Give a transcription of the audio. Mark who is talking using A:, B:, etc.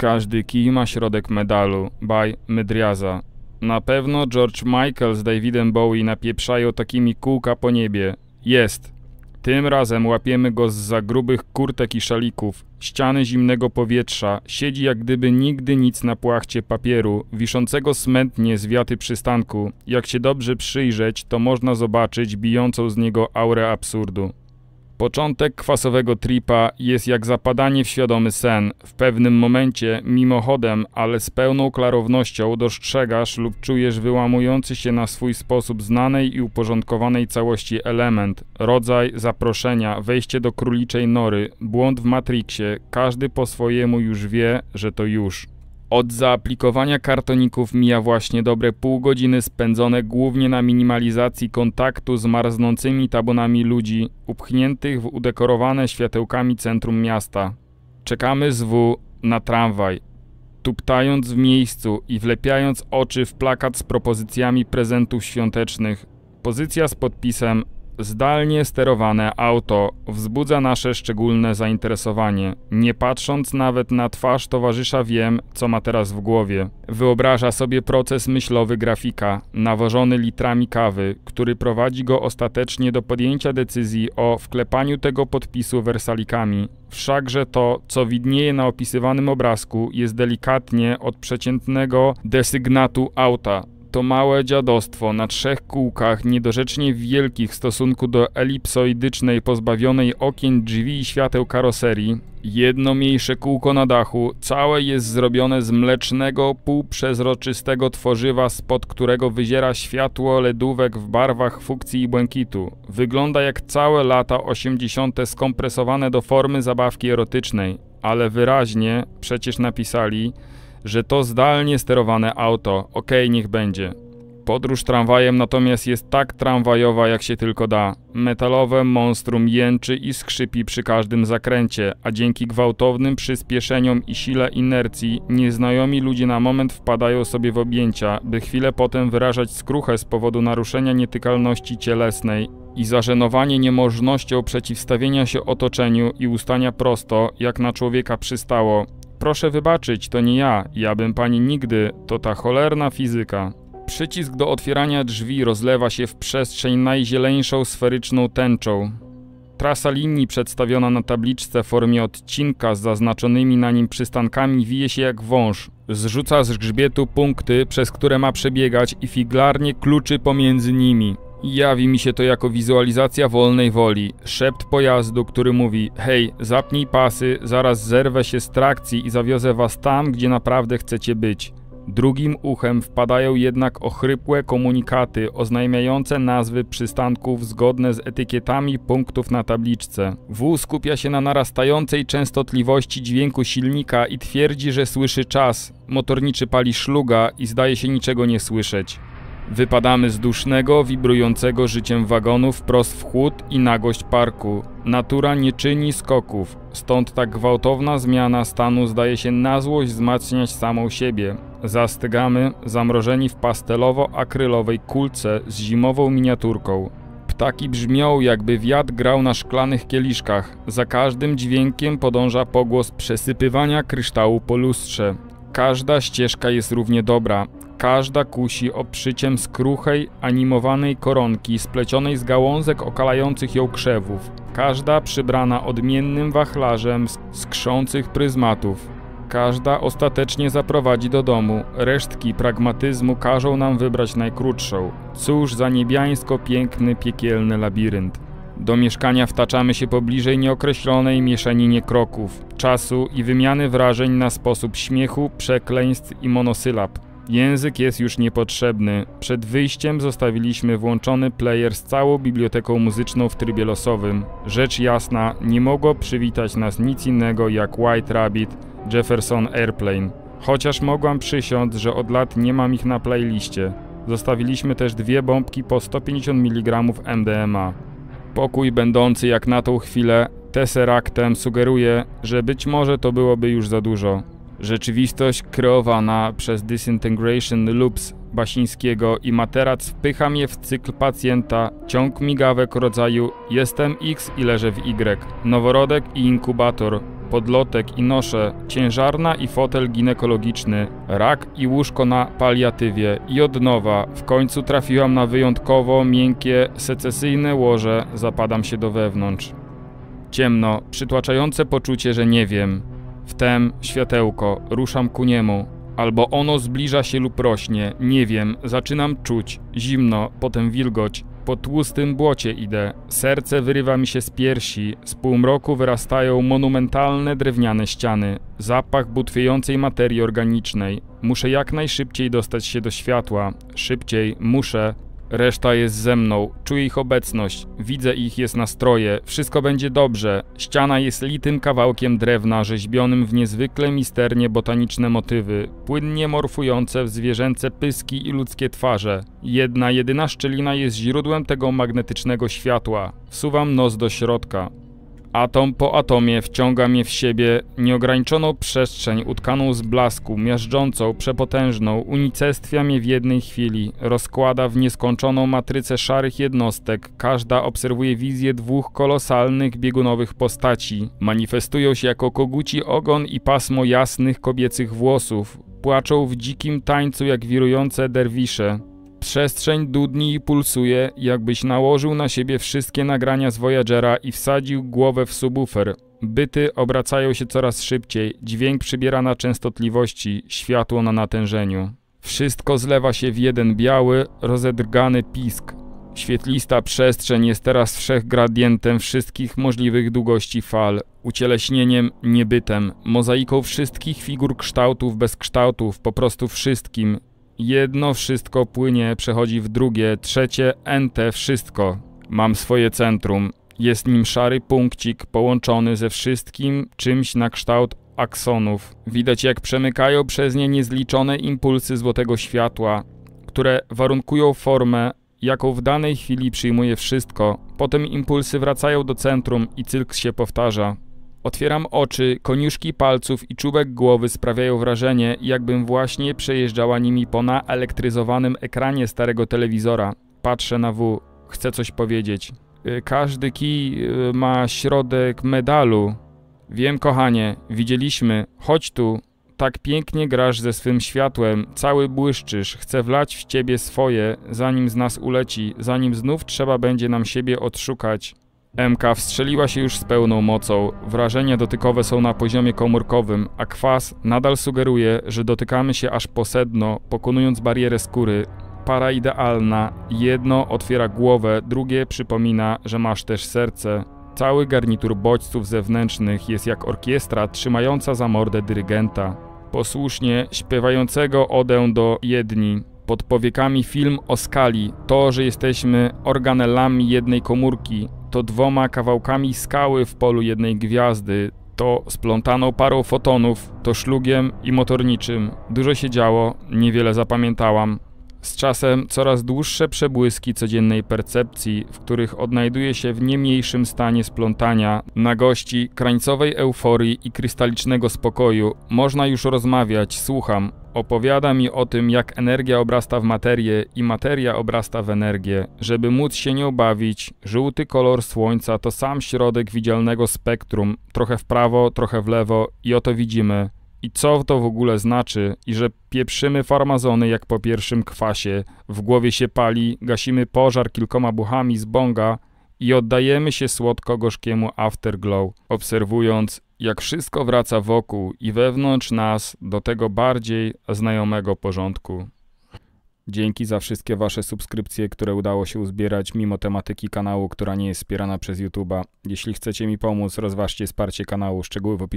A: Każdy kij ma środek medalu. By Mydriaza. Na pewno George Michael z Davidem Bowie napieprzają takimi kółka po niebie. Jest. Tym razem łapiemy go z za grubych kurtek i szalików, ściany zimnego powietrza, siedzi jak gdyby nigdy nic na płachcie papieru, wiszącego smętnie z wiaty przystanku. Jak się dobrze przyjrzeć, to można zobaczyć bijącą z niego aurę absurdu. Początek kwasowego tripa jest jak zapadanie w świadomy sen. W pewnym momencie, mimochodem, ale z pełną klarownością dostrzegasz lub czujesz wyłamujący się na swój sposób znanej i uporządkowanej całości element, rodzaj zaproszenia, wejście do króliczej nory, błąd w Matrixie. Każdy po swojemu już wie, że to już. Od zaaplikowania kartoników mija właśnie dobre pół godziny spędzone głównie na minimalizacji kontaktu z marznącymi tabunami ludzi, upchniętych w udekorowane światełkami centrum miasta. Czekamy z W na tramwaj, tuptając w miejscu i wlepiając oczy w plakat z propozycjami prezentów świątecznych. Pozycja z podpisem Zdalnie sterowane auto wzbudza nasze szczególne zainteresowanie. Nie patrząc nawet na twarz towarzysza wiem, co ma teraz w głowie. Wyobraża sobie proces myślowy grafika, nawożony litrami kawy, który prowadzi go ostatecznie do podjęcia decyzji o wklepaniu tego podpisu wersalikami. Wszakże to, co widnieje na opisywanym obrazku, jest delikatnie od przeciętnego desygnatu auta to małe dziadostwo na trzech kółkach, niedorzecznie wielkich w stosunku do elipsoidycznej, pozbawionej okien, drzwi i świateł karoserii. Jedno mniejsze kółko na dachu, całe jest zrobione z mlecznego, półprzezroczystego tworzywa, spod którego wyziera światło ledówek w barwach funkcji i błękitu. Wygląda jak całe lata 80. skompresowane do formy zabawki erotycznej, ale wyraźnie przecież napisali, że to zdalnie sterowane auto, okej, okay, niech będzie. Podróż tramwajem natomiast jest tak tramwajowa jak się tylko da. Metalowe monstrum jęczy i skrzypi przy każdym zakręcie, a dzięki gwałtownym przyspieszeniom i sile inercji nieznajomi ludzie na moment wpadają sobie w objęcia, by chwilę potem wyrażać skruchę z powodu naruszenia nietykalności cielesnej i zażenowanie niemożnością przeciwstawienia się otoczeniu i ustania prosto, jak na człowieka przystało, Proszę wybaczyć, to nie ja, ja bym pani nigdy, to ta cholerna fizyka. Przycisk do otwierania drzwi rozlewa się w przestrzeń najzieleńszą sferyczną tęczą. Trasa linii przedstawiona na tabliczce w formie odcinka z zaznaczonymi na nim przystankami wije się jak wąż. Zrzuca z grzbietu punkty, przez które ma przebiegać i figlarnie kluczy pomiędzy nimi. Jawi mi się to jako wizualizacja wolnej woli. Szept pojazdu, który mówi: Hej, zapnij pasy, zaraz zerwę się z trakcji i zawiozę was tam, gdzie naprawdę chcecie być. Drugim uchem wpadają jednak ochrypłe komunikaty oznajmiające nazwy przystanków zgodne z etykietami punktów na tabliczce. Wóz skupia się na narastającej częstotliwości dźwięku silnika i twierdzi, że słyszy czas. Motorniczy pali szluga i zdaje się niczego nie słyszeć. Wypadamy z dusznego, wibrującego życiem wagonu wprost w chłód i nagość parku. Natura nie czyni skoków, stąd tak gwałtowna zmiana stanu zdaje się na złość wzmacniać samą siebie. Zastygamy, zamrożeni w pastelowo-akrylowej kulce z zimową miniaturką. Ptaki brzmią, jakby wiatr grał na szklanych kieliszkach. Za każdym dźwiękiem podąża pogłos przesypywania kryształu po lustrze. Każda ścieżka jest równie dobra, Każda kusi obszyciem skruchej, animowanej koronki splecionej z gałązek okalających ją krzewów. Każda przybrana odmiennym wachlarzem skrzących pryzmatów. Każda ostatecznie zaprowadzi do domu. Resztki pragmatyzmu każą nam wybrać najkrótszą. Cóż za niebiańsko piękny, piekielny labirynt. Do mieszkania wtaczamy się po bliżej nieokreślonej mieszaninie kroków, czasu i wymiany wrażeń na sposób śmiechu, przekleństw i monosylab. Język jest już niepotrzebny. Przed wyjściem zostawiliśmy włączony player z całą biblioteką muzyczną w trybie losowym. Rzecz jasna, nie mogło przywitać nas nic innego jak White Rabbit, Jefferson Airplane. Chociaż mogłam przysiąc, że od lat nie mam ich na playliście. Zostawiliśmy też dwie bombki po 150 mg MDMA. Pokój będący jak na tą chwilę Tesseractem sugeruje, że być może to byłoby już za dużo. Rzeczywistość kreowana przez Disintegration Loops Basińskiego i materac wpycha mnie w cykl pacjenta, ciąg migawek rodzaju jestem X i leżę w Y, noworodek i inkubator, podlotek i nosze, ciężarna i fotel ginekologiczny, rak i łóżko na paliatywie i od nowa w końcu trafiłam na wyjątkowo miękkie, secesyjne łoże, zapadam się do wewnątrz. Ciemno, przytłaczające poczucie, że nie wiem. Wtem światełko, ruszam ku niemu. Albo ono zbliża się lub rośnie, nie wiem, zaczynam czuć. Zimno, potem wilgoć. Po tłustym błocie idę. Serce wyrywa mi się z piersi. Z półmroku wyrastają monumentalne drewniane ściany. Zapach butwiejącej materii organicznej. Muszę jak najszybciej dostać się do światła. Szybciej, muszę. Reszta jest ze mną, czuję ich obecność, widzę ich jest nastroje, wszystko będzie dobrze. Ściana jest litym kawałkiem drewna rzeźbionym w niezwykle misternie botaniczne motywy, płynnie morfujące w zwierzęce pyski i ludzkie twarze. Jedna, jedyna szczelina jest źródłem tego magnetycznego światła. Wsuwam nos do środka. Atom po atomie wciąga mnie w siebie nieograniczoną przestrzeń utkaną z blasku, miażdżącą, przepotężną, unicestwia mnie w jednej chwili, rozkłada w nieskończoną matrycę szarych jednostek, każda obserwuje wizję dwóch kolosalnych biegunowych postaci. Manifestują się jako koguci ogon i pasmo jasnych kobiecych włosów, płaczą w dzikim tańcu jak wirujące derwisze. Przestrzeń dudni i pulsuje, jakbyś nałożył na siebie wszystkie nagrania z Voyagera i wsadził głowę w subwoofer. Byty obracają się coraz szybciej, dźwięk przybiera na częstotliwości, światło na natężeniu. Wszystko zlewa się w jeden biały, rozedrgany pisk. Świetlista przestrzeń jest teraz wszechgradientem wszystkich możliwych długości fal, ucieleśnieniem niebytem, mozaiką wszystkich figur kształtów bez kształtów, po prostu wszystkim, Jedno wszystko płynie, przechodzi w drugie, trzecie, ente wszystko. Mam swoje centrum. Jest nim szary punkcik połączony ze wszystkim czymś na kształt aksonów. Widać jak przemykają przez nie niezliczone impulsy złotego światła, które warunkują formę, jaką w danej chwili przyjmuje wszystko. Potem impulsy wracają do centrum i cykl się powtarza. Otwieram oczy, koniuszki palców i czubek głowy sprawiają wrażenie, jakbym właśnie przejeżdżała nimi po naelektryzowanym ekranie starego telewizora. Patrzę na W, chcę coś powiedzieć. Y, każdy kij y, ma środek medalu. Wiem, kochanie, widzieliśmy. Chodź tu. Tak pięknie grasz ze swym światłem, cały błyszczysz, chcę wlać w ciebie swoje, zanim z nas uleci, zanim znów trzeba będzie nam siebie odszukać. MK wstrzeliła się już z pełną mocą. Wrażenia dotykowe są na poziomie komórkowym, a kwas nadal sugeruje, że dotykamy się aż po sedno, pokonując barierę skóry. Para idealna. Jedno otwiera głowę, drugie przypomina, że masz też serce. Cały garnitur bodźców zewnętrznych jest jak orkiestra trzymająca za mordę dyrygenta. Posłusznie śpiewającego odę do jedni. Pod powiekami film o skali, to, że jesteśmy organelami jednej komórki, to dwoma kawałkami skały w polu jednej gwiazdy, to splątaną parą fotonów, to szlugiem i motorniczym. Dużo się działo, niewiele zapamiętałam. Z czasem coraz dłuższe przebłyski codziennej percepcji, w których odnajduje się w nie mniejszym stanie splątania, nagości, krańcowej euforii i krystalicznego spokoju. Można już rozmawiać, słucham. Opowiada mi o tym, jak energia obrasta w materię i materia obrasta w energię. Żeby móc się nie obawić, żółty kolor słońca to sam środek widzialnego spektrum, trochę w prawo, trochę w lewo i oto widzimy. I co to w ogóle znaczy? I że pieprzymy farmazony jak po pierwszym kwasie, w głowie się pali, gasimy pożar kilkoma buchami z bonga i oddajemy się słodko-gorzkiemu afterglow, obserwując, jak wszystko wraca wokół i wewnątrz nas do tego bardziej znajomego porządku. Dzięki za wszystkie Wasze subskrypcje, które udało się uzbierać mimo tematyki kanału, która nie jest wspierana przez YouTube'a. Jeśli chcecie mi pomóc, rozważcie wsparcie kanału, szczegóły w opisie.